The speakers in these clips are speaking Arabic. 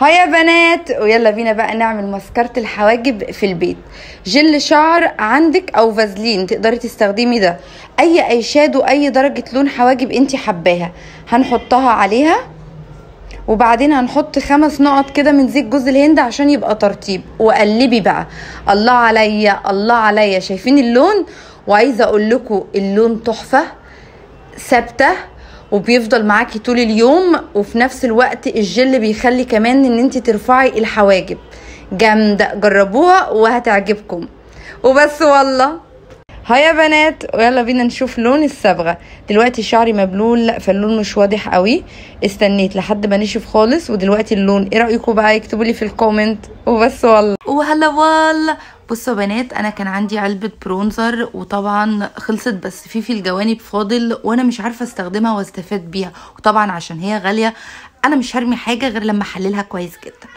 هاي يا بنات ويلا بينا بقى نعمل مسكرة الحواجب في البيت. جل شعر عندك أو فازلين تقدري تستخدمي ده. أي اي شادو اي درجة لون حواجب انتي حباها. هنحطها عليها وبعدين هنحط خمس نقط كده من زيت جوز الهند عشان يبقى ترطيب. وقلبي بقى. الله عليا الله عليا. شايفين اللون؟ وعايزة أقول لكم اللون تحفة ثابتة. وبيفضل معاكي طول اليوم وفي نفس الوقت الجل بيخلي كمان إن انت ترفعي الحواجب. جامدة جربوها وهتعجبكم. وبس والله. هيا يا بنات ويلا بينا نشوف لون الصبغة. دلوقتي شعري مبلول فاللون مش واضح قوي. استنيت لحد ما نشف خالص ودلوقتي اللون. إيه رايكم بقى؟ اكتبوا لي في ال comment. وبس والله. وهلا والله. بصوا يا بنات أنا كان عندي علبة bronzer وطبعا خلصت بس في في الجوانب فاضل وأنا مش عارفة أستخدمها وأستفاد بيها. وطبعا عشان هي غالية أنا مش هرمي حاجة غير لما أحللها كويس جدا.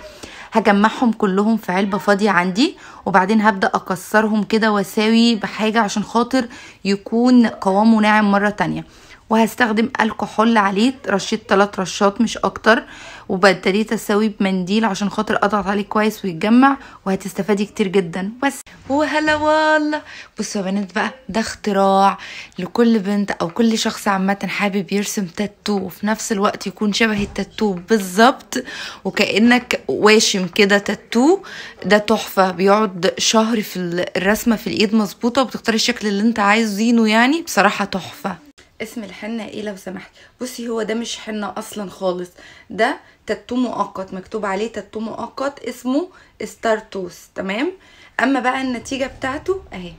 هجمعهم كلهم في علبة فاضية عندي وبعدين هبدأ أكسرهم كده وأساوي بحاجة عشان خاطر يكون قوامه ناعم مرة تانية. وهستخدم ألكحول عليه رشيت ثلاث رشات مش أكتر وابتديت أسوي بمنديل عشان خاطر أضغط عليه كويس ويتجمع وهتستفادي كتير جدا. بس. وهلا والله. بصوا يا بنات بقى ده اختراع لكل بنت أو كل شخص عامة حابب يرسم تاتو وفي نفس الوقت يكون شبه التاتو بالظبط وكأنك واشم كده تاتو. ده تحفة بيقعد شهر في الرسمة في الإيد مظبوطة وبتختاري الشكل اللي أنت عايزينه يعني. بصراحة تحفة. اسم الحنة إيه لو سمحت؟ بصي هو ده مش حنة أصلا خالص. ده تاتو مؤقت مكتوب عليه تاتو مؤقت اسمه ستارتوس تمام؟ أما بقى النتيجة بتاعته أهي.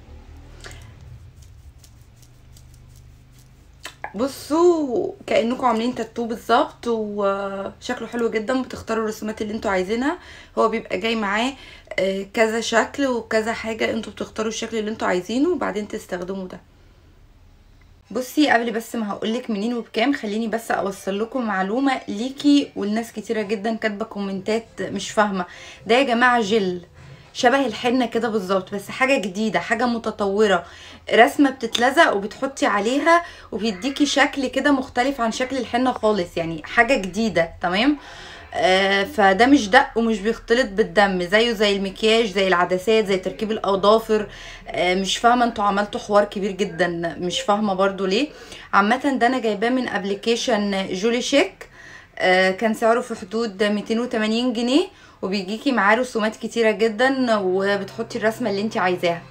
بصوا كأنكم عاملين تاتو بالظبط وشكله حلو جدا بتختاروا الرسومات اللي أنتوا عايزينها. هو بيبقى جاي معاه كذا شكل وكذا حاجة أنتوا بتختاروا الشكل اللي أنتوا عايزينه وبعدين تستخدموا ده. بصي قبل بس ما هقولك منين وبكام خليني بس أوصل لكم معلومة ليكي والناس كتيرة جدا كاتبة كومنتات مش فاهمة. ده يا جماعة جل شبه الحنة كده بالظبط بس حاجة جديدة حاجة متطورة. رسمة بتتلزق وبتحطي عليها وبيديكي شكل كده مختلف عن شكل الحنة خالص يعني حاجة جديدة تمام؟ فده مش دق ومش بيختلط بالدم. زيه زي المكياج زي العدسات زي تركيب الاظافر آه مش فاهمة أنتوا عملتوا حوار كبير جدا. مش فاهمة برضو ليه. عامة ده أنا جايباه من ابلكيشن جولي شيك آه كان سعره في حدود 280 جنيه وبيجيكي معاه رسومات كتيرة جدا وبتحطي الرسمة اللي انت عايزاها.